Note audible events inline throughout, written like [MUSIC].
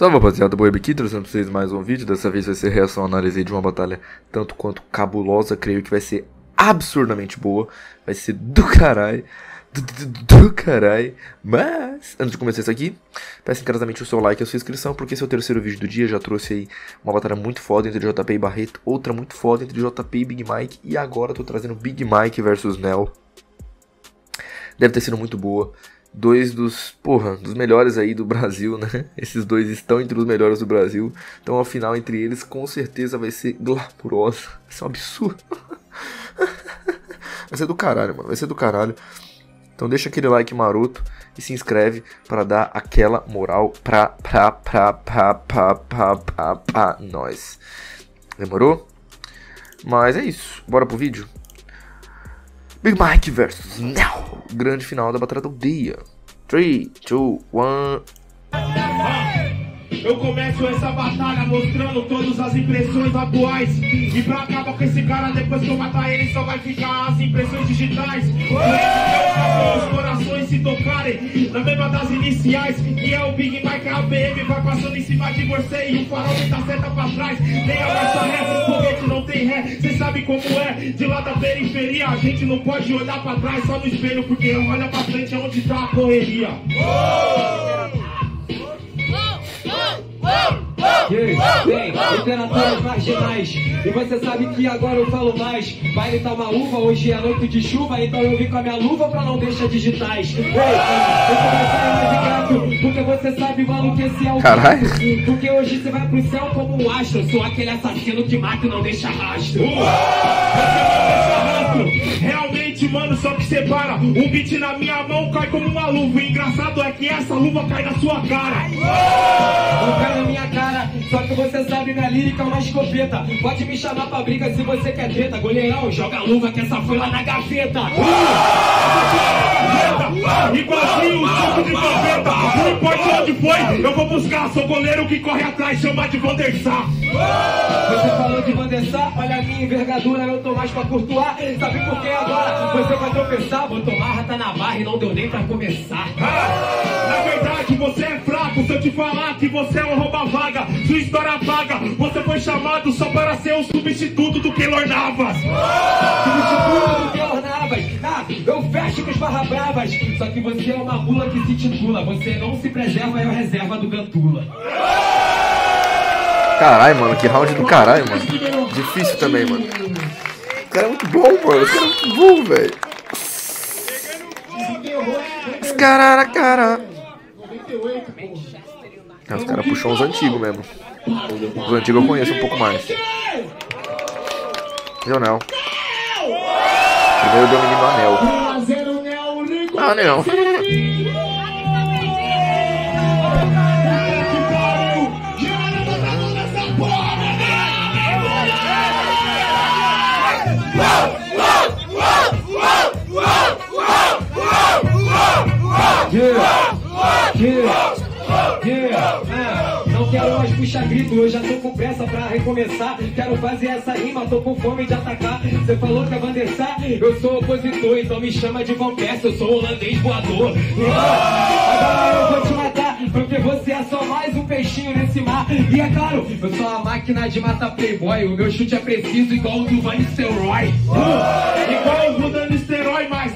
Salve rapaziada, Boeb aqui, trazendo pra vocês mais um vídeo. Dessa vez vai ser reação análise de uma batalha tanto quanto cabulosa. Creio que vai ser absurdamente boa. Vai ser do caralho. Do, do, do caralho. Mas, antes de começar isso aqui, peço encarecidamente o seu like e a sua inscrição, porque esse é o terceiro vídeo do dia. Já trouxe aí uma batalha muito foda entre JP e Barreto, outra muito foda entre JP e Big Mike. E agora tô trazendo Big Mike versus Nel. Deve ter sido muito boa dois dos, porra, dos melhores aí do Brasil, né? [LAUGHS] Esses dois estão entre os melhores do Brasil. Então a final entre eles com certeza vai ser glamurosa. Vai ser um absurdo. [LAUGHS] vai ser do caralho, mano. Vai ser do caralho. Então deixa aquele like maroto e se inscreve para dar aquela moral pra, pra, pra, pra, pra, pra, pra, pra nós. Demorou? Mas é isso. Bora pro vídeo? Big Mike versus Nell. Grande final da Batalha da Aldeia. 3, 2, 1. Eu começo essa batalha mostrando todas as impressões atuais. E pra acabar com esse cara, depois que eu matar ele, só vai ficar as impressões digitais. Se tocarem na mesma das iniciais. E é o Big Mike, a vai passando em cima de você. E o farol tá seta pra trás. Nem a marcha ré, foguete não tem ré. Cê sabe como é, de lá da periferia. A gente não pode olhar pra trás só no espelho, porque olha pra frente é onde tá a correria. Vem, literaturas marginais E você sabe que agora eu falo mais. Baile tá uma uva, hoje é noite de chuva Então eu vim com a minha luva pra não deixar digitais. Ei, eu comecei mais grato Porque você sabe, mano, que esse é o Caralho. Porque hoje você vai pro céu como um astro. Sou aquele assassino que mata e não deixa rastro. Realmente, mano, só que separa. O beat na minha mão cai como uma luva. O engraçado é que essa luva cai na sua cara. Não cai na minha cara, só que você sabe minha lírica é uma escopeta. Pode me chamar pra briga se você quer treta. Goleirão, joga a luva que essa foi lá na gaveta. Igualzinho o soco de profeta. Não importa onde foi, eu vou buscar. Sou goleiro que corre atrás, chama de Vandersar. Você falou de Vandessar, olha a minha envergadura, eu tô mais pra curtuar. Sabe por que agora? Você vai tropeçar, vou tomar rata na barra e não deu nem pra começar. Ah, Na verdade, você é fraco. Se eu te falar que você é um rouba-vaga, sua história paga. Você foi chamado só para ser o substituto do Keylor Navas. Substituto do que ornavas. Ah, eu fecho com os barra bravas. Só que você é uma mula que se titula. Você não se preserva, é o reserva do Gantula. Caralho, mano, que round do caralho, mano. Difícil também, mano. O cara é muito bom, mano. Esse cara é muito bom, velho. Esse cara, cara. Ah, os caras puxou uns antigos mesmo. Os antigos eu conheço um pouco mais. Leonel. Primeiro deu menino anel. Ah, Anel. Yeah, yeah, yeah. Ah, Não quero mais puxar grito, eu já tô com pressa pra recomeçar. Quero fazer essa rima, tô com fome de atacar. Você falou que é Vandessar, eu sou opositor, então me chama de Van eu sou holandês voador. Agora eu vou te matar, porque você é só mais um peixinho nesse mar. E é claro, eu sou a máquina de matar playboy, o meu chute é preciso igual o do Van Nistelrooy. Igual eu vou dando esterói, mas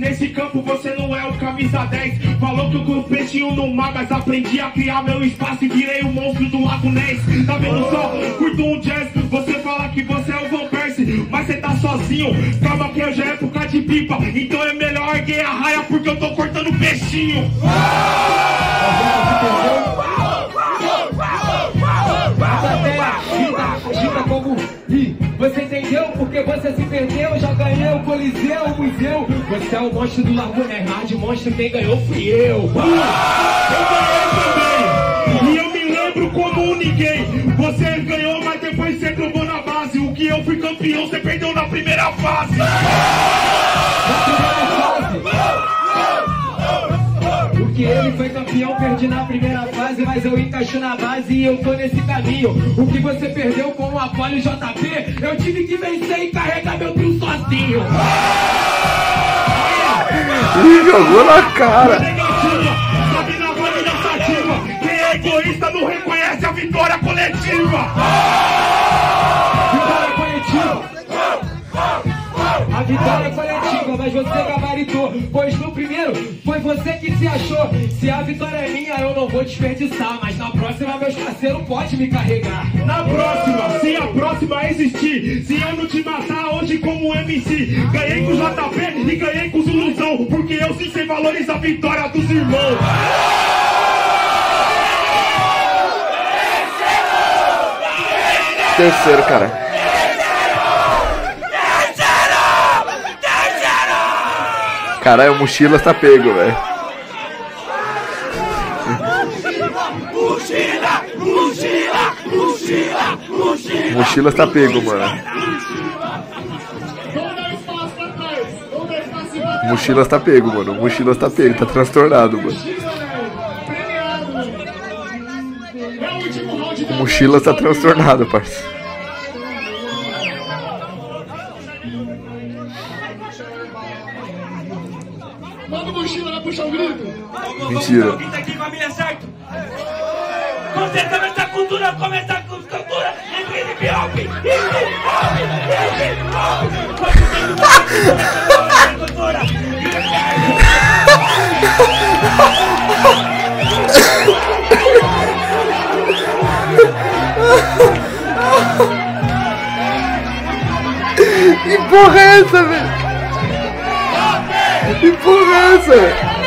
nesse campo você não é o camisa 10. Falou que eu com peixinho no mar, mas aprendi a criar meu espaço e virei o monstro do Lago Ness. Tá vendo só? Curto um jazz, você fala que você é o Van Persie, mas você tá sozinho. Calma que hoje é época de pipa, então é melhor erguer a raia porque eu tô cortando peixinho. Agita, Porque você se perdeu. Já ganhei o Coliseu, o Museu. Você é o monstro do Lago Ness. Mar de monstro, quem ganhou fui eu. Eu ganhei também. E eu me lembro como ninguém. Você ganhou, mas depois você trocou na base. O que eu fui campeão, você perdeu na primeira fase. Campeão, perdi na primeira fase, mas eu encaixo na base e eu tô nesse caminho. O que você perdeu com o Apollo JP, eu tive que vencer e carregar meu trio sozinho. Ih, jogou na cara. Na sativa. Quem é egoísta não reconhece a coletiva! Vitória coletiva! A vitória é mas você gabaritou. Pois no primeiro foi você que se achou. Se a vitória é minha, eu não vou desperdiçar. Mas na próxima, meus parceiros podem me carregar. Na próxima, se a próxima existir, se eu não te matar hoje como MC, ganhei com o JP e ganhei com os ilusão, porque eu sim sei valorizar a vitória dos irmãos. Terceiro, cara. Caralho, mochila tá pego, velho. Mochila tá pego, mano. Mochila tá pego, mano. Mochila tá pego, tá transtornado, mano. Mochila tá transtornado, parceiro. Mentira. Alguém tá aqui com a minha certo? Conserta essa cultura, começa a cultura, hip hip hop, hip hop, hip hop. Cultura, Que porra é essa, velho? Que porra é essa,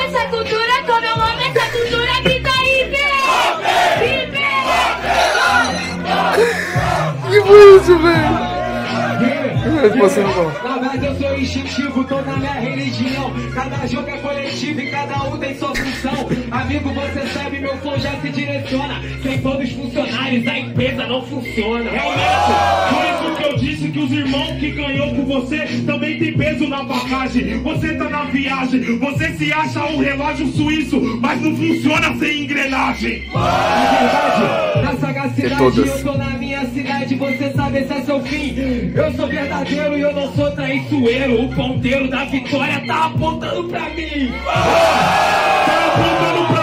Você não verdade eu sou instintivo, tô na minha religião. Cada jogo é coletivo e cada um tem sua função. Amigo, você sabe, meu flow já se direciona. Sem todos os funcionários, a empresa não funciona. Realmente, por isso que eu disse que os irmãos que ganhou com você também tem peso na bagagem. Você tá na viagem, você se acha um relógio suíço, mas não funciona sem engrenagem. Na verdade, na sagacidade eu tô na cidade, você sabe esse é seu fim. Eu sou verdadeiro e eu não sou traiçoeiro. O ponteiro da vitória tá apontando pra mim. Tá apontando pra ti.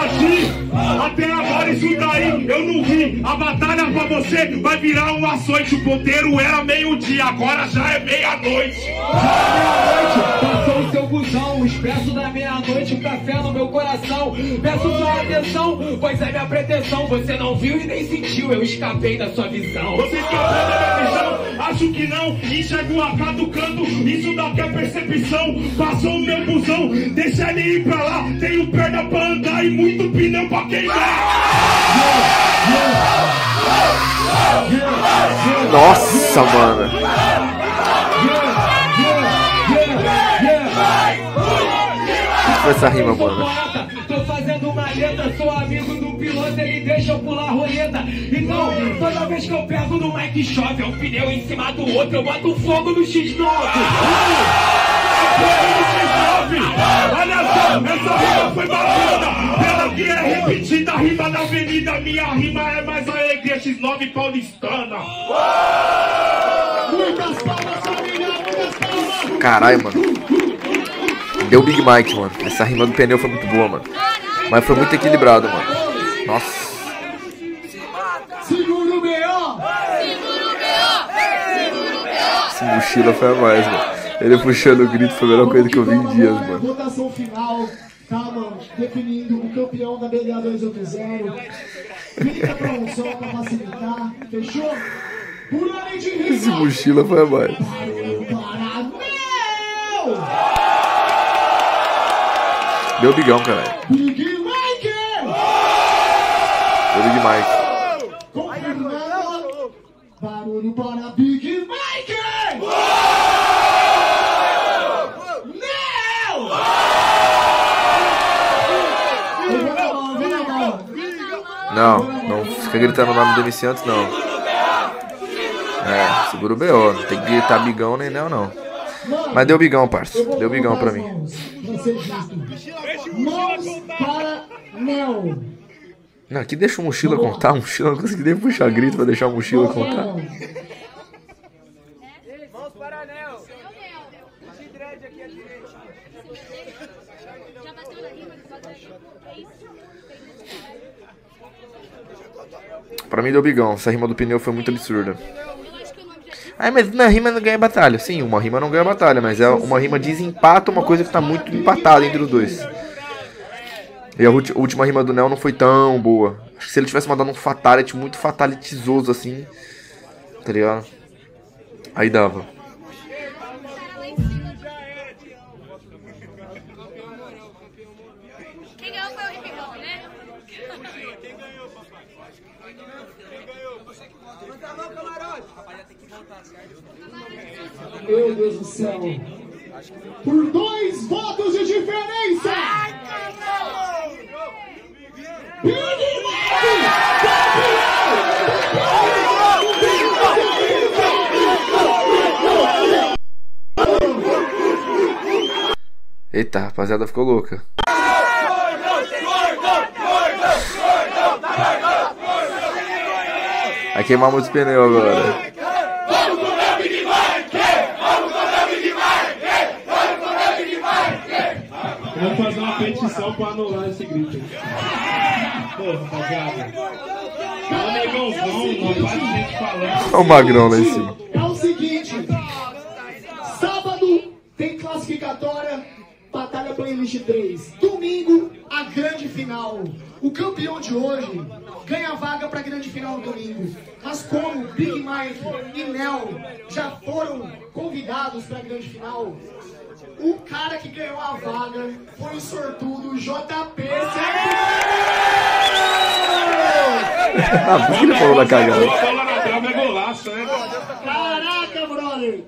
Até agora isso daí eu não vi. A batalha pra você vai virar um açoite. O ponteiro era meio-dia, agora já é meia-noite. Meia-noite, passou o seu busão, o expresso da meia-noite, o café no meu coração. Peço sua atenção, pois é minha pretensão. Você não viu e nem sentiu, eu escapei da sua visão. Você escapou da minha visão? Acho que não. Enxergo o AK do canto, isso daqui é percepção. Passou o meu busão, deixa ele ir pra lá. Tenho perna pra andar e muito pneu pra queimar. Nossa, mano. Foi essa rima, mano? Tô fazendo uma letra, sou deixa eu pular a roleta. Então, toda vez que eu pego no mic chove, é um pneu em cima do outro, eu boto fogo no X9. Olha só, essa rima foi bacana. Pela que é repetida, a rima da avenida. Minha rima é mais alegria, X9 paulistana. Muitas palmas, família, muitas palmas. Caralho, mano. Deu Big Mike, mano. Essa rima do pneu foi muito boa, mano. Mas foi muito equilibrado, mano. Nossa. Segura o B.O. Segura o B.O. Segura Esse mochila foi a mais, mano. Ele puxando o grito foi a melhor coisa que eu vi em dias, mano. Votação final, tá, mano? Definindo o campeão da BDA 280. Fica pra um só pra facilitar, fechou? Puramente Esse mochila foi a mais. Deu bigão, caralho. Big Mike! Deu Big Mike. Confirmando. Barulho para Big Mike! Meu! Vem na mão, vem na mão. Não, não fica gritando o nome do MC antes, não. É, segura o BO. Não tem que gritar bigão nem não, não. Mas deu bigão, parça. Deu bigão pra mim. mãos, para. Não, aqui deixa o mochila contar. Mochila não consegui nem puxar grito pra deixar o mochila contar. Anel. De dread aqui à direita. Já bateu na rima aí? É? Pra mim deu bigão. Essa rima do pneu foi muito absurda. Ai, mas uma rima não ganha batalha. Sim, uma rima não ganha batalha, mas é uma rima desempata uma coisa que tá muito empatada entre os dois. E a última rima do Nel não foi tão boa. Acho que se ele tivesse mandado um fatality muito fatalitizoso assim, tá ligado? Aí dava. Meu Deus do céu. Por dois votos de diferença. Mac, Eita, a rapaziada ficou louca. Vai queimar muito pneu agora. Vamos fazer uma petição pra anular esse grito. Pô, rapaziada. É um negãozão, não faz gente falando. Olha o magrão lá em cima. É o seguinte. Sábado tem classificatória, Batalha Playlist 3. Domingo, a grande final. O campeão de hoje ganha vaga pra grande final no domingo. Mas como Big Mike e Nel já foram convidados pra grande final, o cara que ganhou a vaga foi o sortudo JP. Ah, falou da cagada? É? Caraca, brother!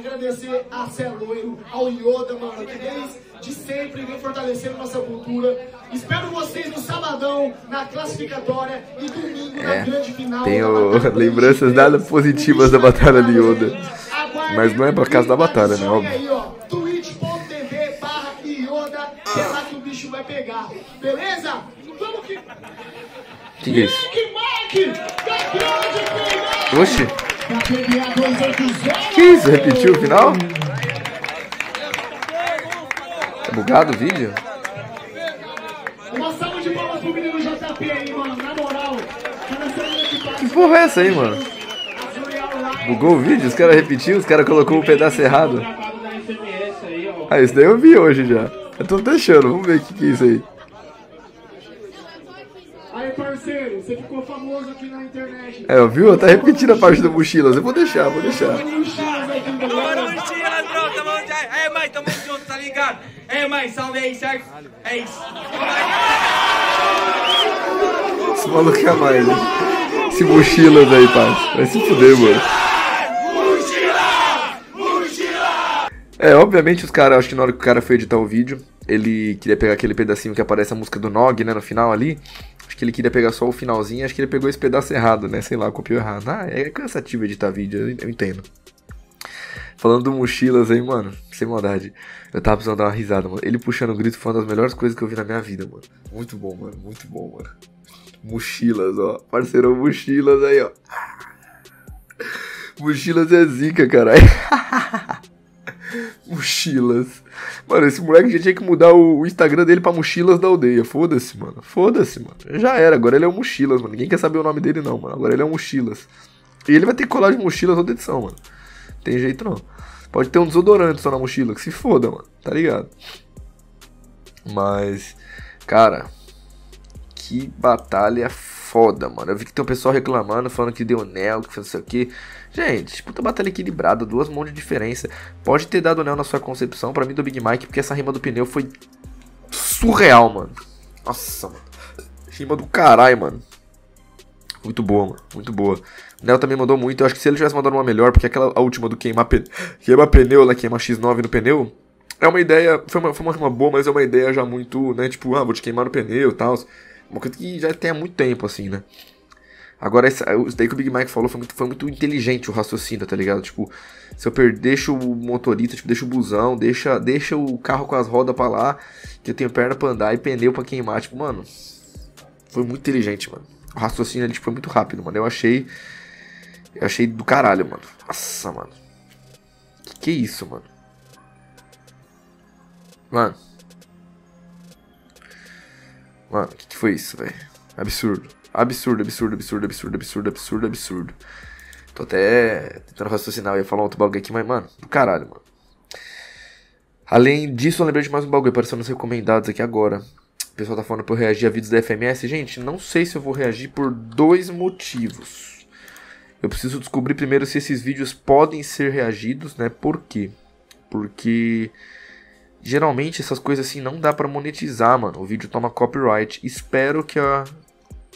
Agradecer a Cé Loiro, ao Yoda, mano, que desde sempre vem fortalecendo nossa cultura. Espero vocês no sabadão, na classificatória e domingo na É, grande final. Tenho [LAUGHS] lembranças nada 3. positivas da Batalha de Yoda. Aguardem Mas não é por causa da batalha, né? Óbvio. aí, ó, twitch.tv barra Yoda, que é lá que o bicho vai pegar. Beleza? Vamos que... Que é isso? Big Mike, da grande final! Oxi, Da PBA 280. que isso? Repetiu o final? É bugado o vídeo? Uma salva de palmas pro menino JP aí, mano. Na moral. Semana que porra é essa aí, mano? Bugou o vídeo? Os caras repetiu, os caras colocou o pedaço errado. Ah, isso daí eu vi hoje já. Eu tô deixando, vamos ver o que, que é isso aí. Parceiro, você ficou famoso aqui na internet. É, viu? Tá repetindo a parte da mochila. Eu vou deixar, vou deixar. Tem um X aqui, Bora, galera. mochila, bro, tamo junto. Aí, mãe, tamo junto, tá ligado? Aí, mãe, salve aí, certo? É isso. Esse maluco é mais, hein? Esse mochilas aí, pai. Vai se fuder, mano. É, obviamente os caras, acho que na hora que o cara foi editar o vídeo, ele queria pegar aquele pedacinho que aparece a música do Nog, né, no final ali. Acho que ele queria pegar só o finalzinho, acho que ele pegou esse pedaço errado, né, sei lá, copiou errado. Ah, é cansativo editar vídeo, eu, entendo. Falando do mochilas aí, mano, sem maldade. Eu tava precisando dar uma risada, mano. Ele puxando o grito foi uma das melhores coisas que eu vi na minha vida, mano. Muito bom, mano, muito bom, mano. Mochilas, ó. Parceirão mochilas aí, ó. Mochilas é zica, caralho. [LAUGHS] [LAUGHS] mochilas. Mano, esse moleque já tinha que mudar o Instagram dele pra Mochilas da Aldeia. Foda-se, mano. Foda-se, mano. Já era. Agora ele é o Mochilas, mano. Ninguém quer saber o nome dele, não, mano. Agora ele é o Mochilas. E ele vai ter que colar de mochilas toda edição, mano. Tem jeito não. Pode ter um desodorante só na mochila, que se foda, mano. Tá ligado? Mas, cara, que batalha foda, mano. Eu vi que tem um pessoal reclamando, falando que deu Nel, que fez não sei o que. Gente, puta batalha equilibrada, duas mãos de diferença. Pode ter dado Nel na sua concepção, pra mim do Big Mike, porque essa rima do pneu foi surreal, mano. Nossa, mano. Rima do caralho, mano. Muito boa, mano. Muito boa. O Nel também mandou muito. Eu acho que se ele tivesse mandado uma melhor, porque aquela a última do queimar, pe... queimar pneu, lá, queimar X9 no pneu, é uma ideia. Foi uma, foi uma rima boa, mas é uma ideia já muito, né? Tipo, ah, vou te queimar no pneu e tal. Uma coisa que já tem há muito tempo, assim, né? Agora, essa- isso daí que o Big Mike falou foi muito, foi muito inteligente o raciocínio, tá ligado? Tipo, se eu per... o motorista, tipo, deixa o busão, deixa, deixa o carro com as rodas pra lá, que eu tenho perna pra andar e pneu pra queimar. Tipo, mano, foi muito inteligente, mano. O raciocínio ali tipo, foi muito rápido, mano. Eu achei. Eu achei do caralho, mano. Nossa, mano. Que que é isso, mano? Mano. Mano, que, que foi isso, velho? Absurdo. Absurdo, absurdo, absurdo, absurdo, absurdo, absurdo, absurdo. Tô até tentando raciocinar, eu ia falar outro bagulho aqui, mas, mano, do caralho, mano. Além disso, eu lembrei de mais um bagulho aparecendo nos recomendados aqui agora. O pessoal tá falando pra eu reagir a vídeos da FMS. Gente, não sei se eu vou reagir por dois motivos. Eu preciso descobrir primeiro se esses vídeos podem ser reagidos, né? Por quê? Porque geralmente essas coisas assim não dá pra monetizar, mano. O vídeo toma copyright. Espero que, a,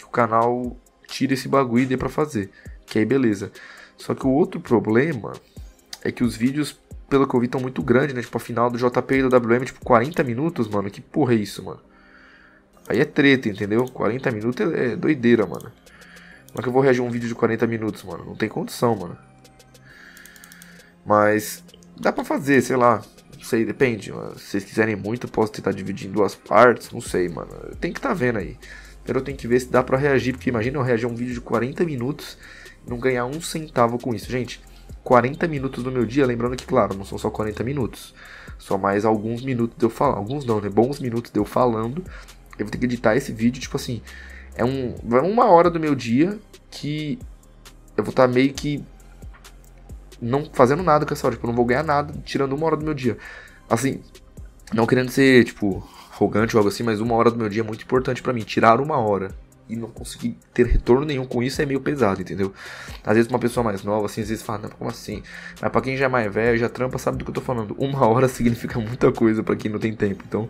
que o canal tire esse bagulho e dê pra fazer. Que aí beleza. Só que o outro problema é que os vídeos, pelo que eu vi, estão muito grandes, né? Tipo, a final do JP e do WM, tipo, 40 minutos, mano. Que porra é isso, mano? Aí é treta, entendeu? 40 minutos é, é doideira, mano. Como é que eu vou reagir a um vídeo de 40 minutos, mano? Não tem condição, mano. Mas dá pra fazer, sei lá. Não sei, depende. Mano. Se vocês quiserem muito, posso tentar dividir em duas partes. Não sei, mano. Tem que tá vendo aí. Eu tenho que ver se dá pra reagir. Porque imagina eu reagir a um vídeo de 40 minutos e não ganhar um centavo com isso. Gente, 40 minutos do meu dia, lembrando que, claro, não são só 40 minutos. Só mais alguns minutos de eu falar. Alguns não, né? Bons minutos de eu falando eu vou ter que editar esse vídeo, tipo assim, é um, vai uma hora do meu dia que eu vou estar tá meio que não fazendo nada com essa hora, tipo, eu não vou ganhar nada tirando uma hora do meu dia. Assim, não querendo ser, tipo, arrogante ou algo assim, mas uma hora do meu dia é muito importante para mim. Tirar uma hora e não conseguir ter retorno nenhum com isso é meio pesado, entendeu? Às vezes uma pessoa mais nova, assim, às vezes fala, não, como assim? Mas pra quem já é mais velho, já trampa, sabe do que eu tô falando. Uma [LAUGHS] hora significa muita coisa para quem não tem tempo, então,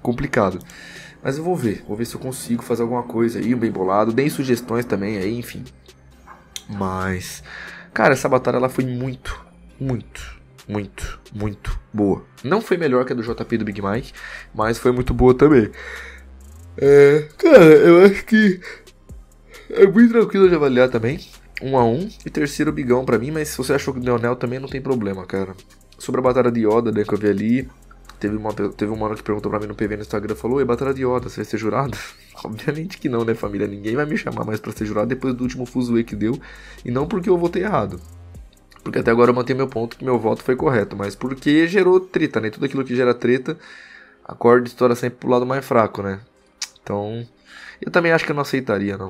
complicado. Mas eu vou ver, vou ver se eu consigo fazer alguma coisa aí, bem bolado. Deem sugestões também aí, enfim. Mas, cara, essa batalha ela foi muito, muito, muito, muito boa. Não foi melhor que a do JP do Big Mike, mas foi muito boa também. É, cara, eu acho que é muito tranquilo de avaliar também. Um a um. E terceiro Bigão pra mim, mas se você achou que o Leonel também não tem problema, cara. Sobre a batalha de Yoda, né, que eu vi ali, Teve, uma, teve um mano que perguntou pra mim no PV no Instagram, falou, Oi, batalha de Yoda, você vai ser jurado? [LAUGHS] Obviamente que não, né, família? Ninguém vai me chamar mais pra ser jurado depois do último fuzuê que deu. E não porque eu votei errado. Porque até agora eu mantenho meu ponto que meu voto foi correto. Mas porque gerou treta, né? Tudo aquilo que gera treta, a corda estoura sempre pro lado mais fraco, né? Então, eu também acho que eu não aceitaria, não.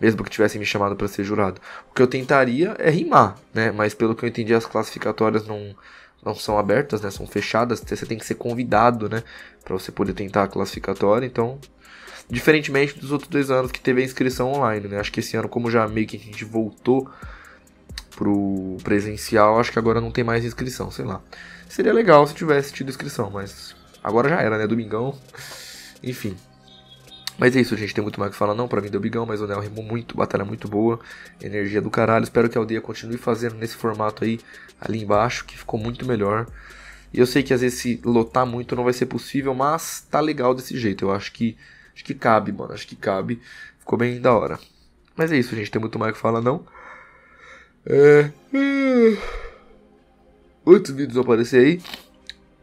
Mesmo que tivessem me chamado para ser jurado. O que eu tentaria é rimar, né? Mas pelo que eu entendi, as classificatórias não não são abertas, né? São fechadas. Você tem que ser convidado, né? Para você poder tentar a classificatória. Então, diferentemente dos outros dois anos que teve a inscrição online, né? Acho que esse ano, como já meio que a gente voltou pro presencial, acho que agora não tem mais inscrição, sei lá. Seria legal se tivesse tido inscrição, mas agora já era, né? Domingão. Enfim. Mas é isso, gente. Tem muito mais que falar, não. Pra mim deu bigão, mas o Nel rimou muito. Batalha muito boa. Energia do caralho. Espero que a aldeia continue fazendo nesse formato aí, ali embaixo, que ficou muito melhor. E eu sei que às vezes se lotar muito não vai ser possível, mas tá legal desse jeito. Eu acho que acho que cabe, mano. Acho que cabe. Ficou bem da hora. Mas é isso, gente. Tem muito mais que falar, não. É. Outros vídeos vão aparecer aí.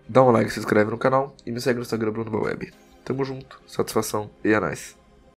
Dá um like, se inscreve no canal e me segue no Instagram Bruno Web. Tamo junto, satisfação e é nóis.